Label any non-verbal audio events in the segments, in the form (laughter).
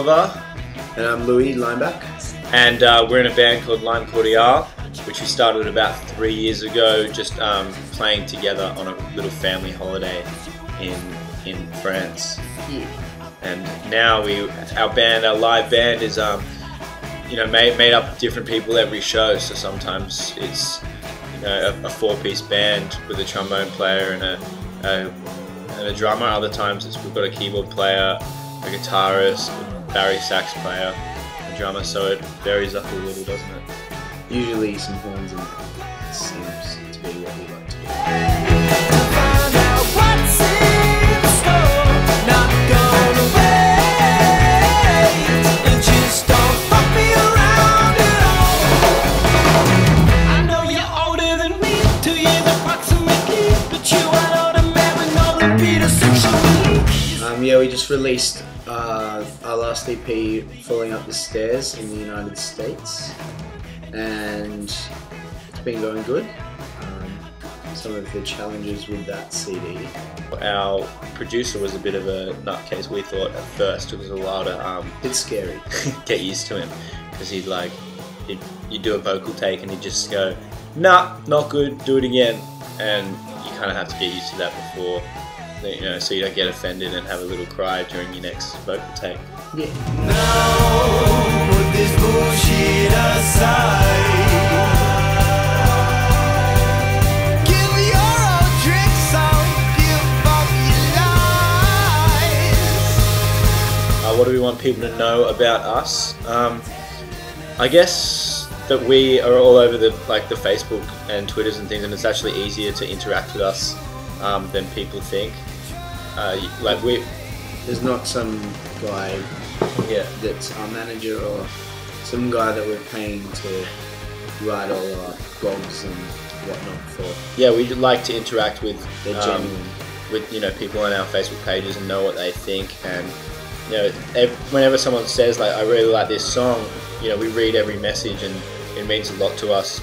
Oliver, And I'm Louis Leimbach. and uh, we're in a band called Lime Cordiale, which we started about three years ago, just um, playing together on a little family holiday in in France. And now we, our band, our live band is, um, you know, made, made up of different people every show. So sometimes it's, you know, a, a four-piece band with a trombone player and a, a and a drummer. Other times it's we've got a keyboard player, a guitarist, a bari sax player, a drummer. So it varies up a little, doesn't it? Usually some horns and it seems to be what we like to do. Find out what's in store. Not gonna wait. And just don't fuck me around at all. I know you're older than me, two years approximately, but you are not a man with no libido sexually. Um, yeah, we just released uh, our last EP, Falling Up the Stairs, in the United States. And it's been going good. Um, some of the challenges with that CD. Our producer was a bit of a nutcase. We thought at first it was a while to um, It's scary. (laughs) get used to him because he'd like he'd, you'd do a vocal take and he'd just go nah not good do it again and you kind of have to get used to that before you know so you don't get offended and have a little cry during your next vocal take Yeah. Now, put this bullshit aside. Give your old drinks out, give up your lies. uh, what do we want people to know about us um, I guess that we are all over the like the Facebook and Twitters and things and it's actually easier to interact with us um, than people think uh, like we There's not some guy yeah that's our manager or some guy that we're paying to write all our blogs and whatnot for. yeah we like to interact with um, with you know people on our Facebook pages and know what they think and you know ev- whenever someone says like I really like this song you know we read every message and it means a lot to us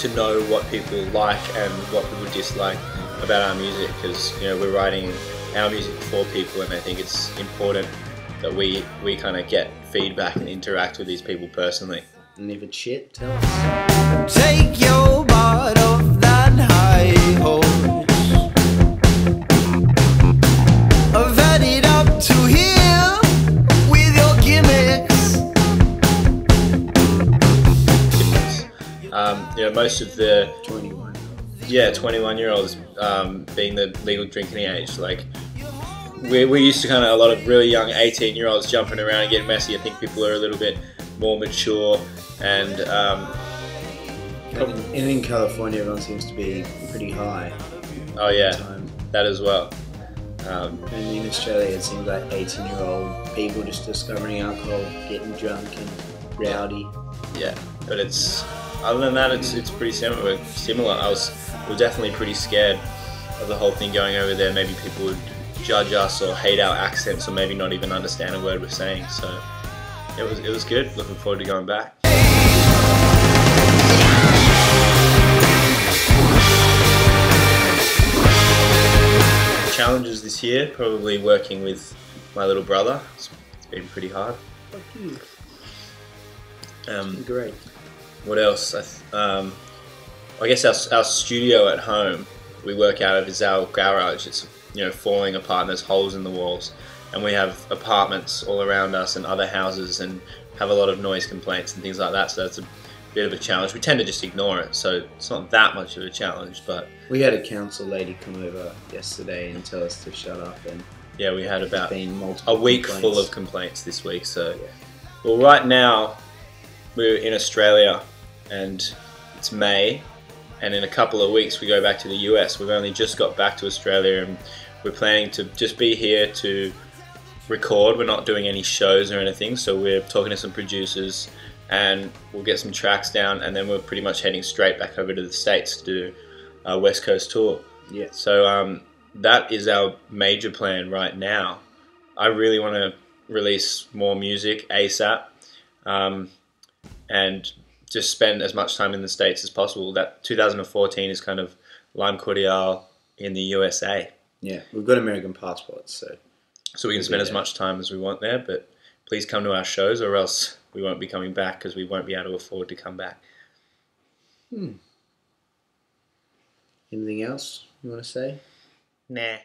to know what people like and what people dislike about our music because you know we're writing our music for people and I think it's important that we we kind of get feedback and interact with these people personally And if it's shit, tell us. Take your butt off that high horse. I've had it up to here with your gimmicks. um, you know most of the 21. yeah 21 year olds um, being the legal drinking age like we we're used to kind of a lot of really young 18 year olds jumping around and getting messy. I think people are a little bit more mature and um, And in, and in California, everyone seems to be pretty high. Oh yeah. Time. that as well. Um, And in Australia, it seems like 18 year old people just discovering alcohol, getting drunk and rowdy. yeah but it's other than that it's it's pretty similar similar. I was we are definitely pretty scared of the whole thing going over there. Maybe people would judge us or hate our accents or maybe not even understand a word we're saying so it was it was good looking forward to going back challenges this year probably working with my little brother it's, it's been pretty hard um, Great. what else? I, th- um, I guess our, our studio at home we work out of is our garage. It's you know falling apart. And there's holes in the walls, and we have apartments all around us and other houses, and have a lot of noise complaints and things like that. So that's a bit of a challenge. We tend to just ignore it, so it's not that much of a challenge. But We had a council lady come over yesterday and tell us to shut up, and yeah, we had about a week complaints. full of complaints this week. So, Yeah. well, right now we're in Australia, and it's May, and in a couple of weeks we go back to the US. We've only just got back to Australia, and we're planning to just be here to record. We're not doing any shows or anything, so we're talking to some producers, and we'll get some tracks down, and then we're pretty much heading straight back over to the states to do a West Coast tour. Yeah. So um, that is our major plan right now. I really want to release more music ASAP, um, and just spend as much time in the states as possible. That 2014 is kind of Lime Cordiale in the USA, Yeah, we've got American passports, so so we can spend as much time as we want there. But please come to our shows, or else we won't be coming back because we won't be able to afford to come back. Hmm. Anything else you want to say? Nah.